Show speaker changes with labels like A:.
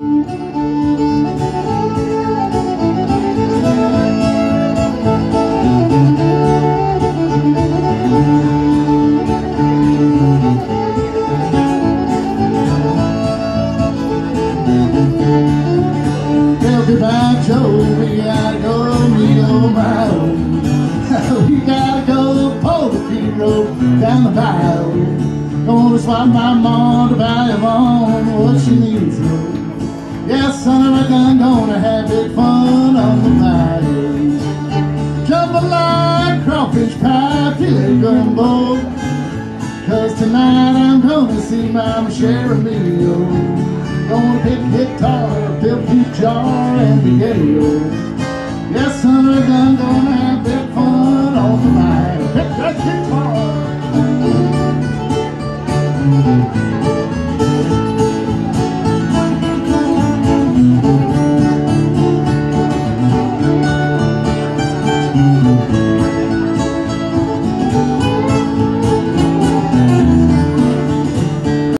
A: Goodbye, Joe, gotta go meet we gotta go pull the road down the bayou. Gonna swap my mom to filet gumbo. Cause tonight I'm gonna see Mama Cherimio. Gonna pick guitar, peach jar, and gay. Yes, son gun, gonna have big fun all the night. Pick that guitar.